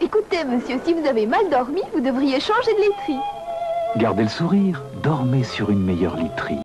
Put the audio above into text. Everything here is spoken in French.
Écoutez, monsieur, si vous avez mal dormi, vous devriez changer de literie. Gardez le sourire, dormez sur une meilleure literie.